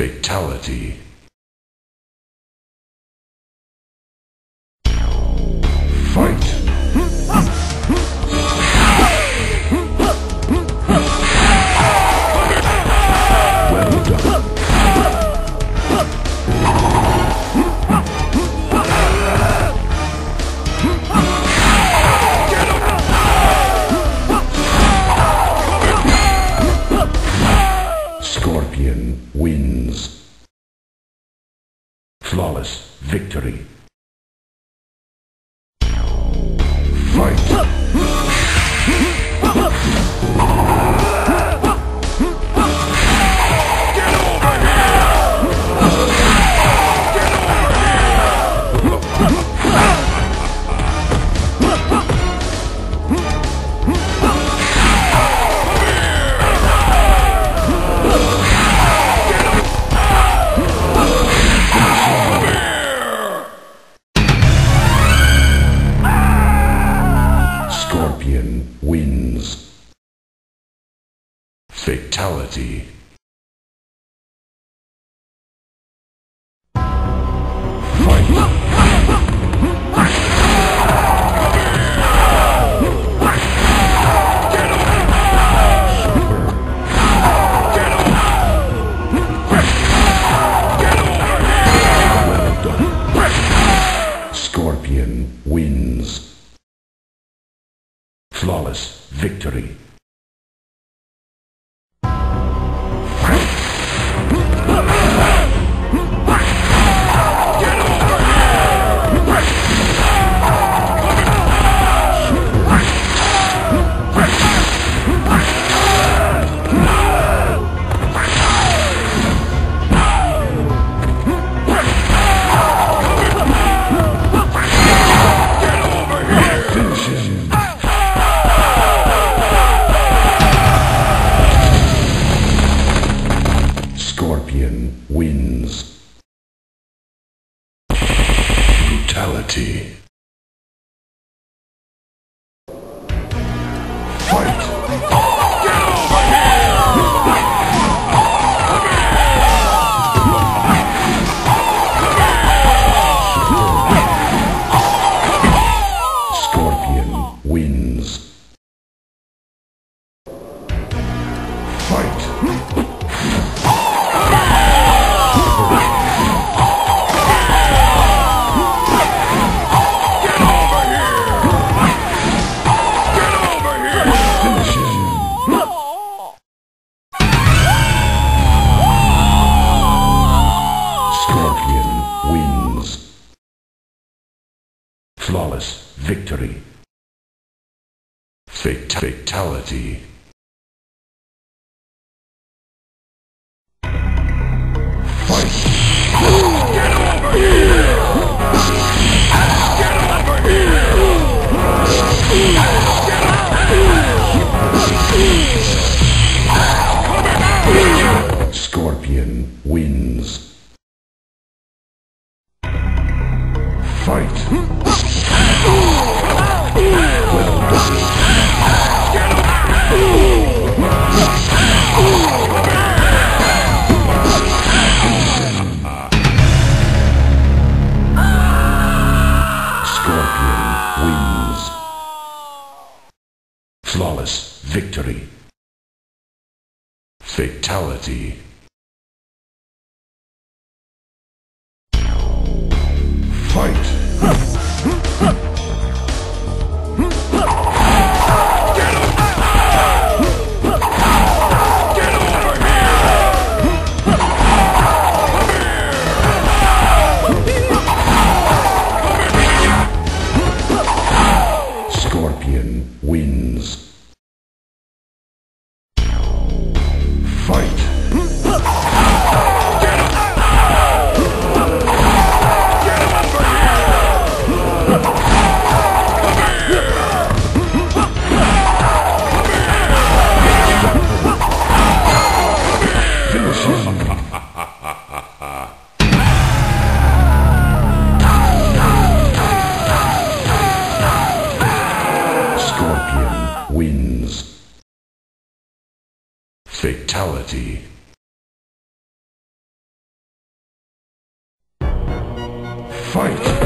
Fatality. flawless victory. Fatality. Scorpion wins. Flawless victory. reality. Victory. Fatality. Flawless victory. Fatality. Fight! win. Fight!